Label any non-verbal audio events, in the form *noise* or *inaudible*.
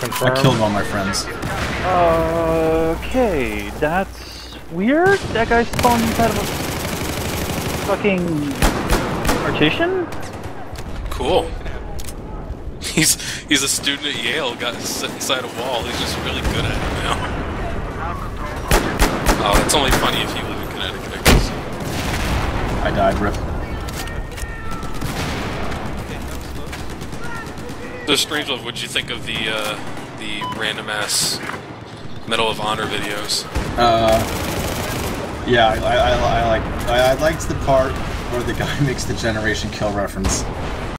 Confirm. I killed all my friends. Okay, that's weird. That guy spawned inside of a fucking partition? Cool. *laughs* He's he's a student at Yale, got set inside a wall. He's just really good at it now. Oh, that's only funny if you live in Connecticut, I guess. I died, rip. So, Strangelove, what'd you think of the uh, the random ass Medal of Honor videos? Uh, yeah, I, I, I like I, I liked the part where the guy *laughs* makes the Generation Kill reference.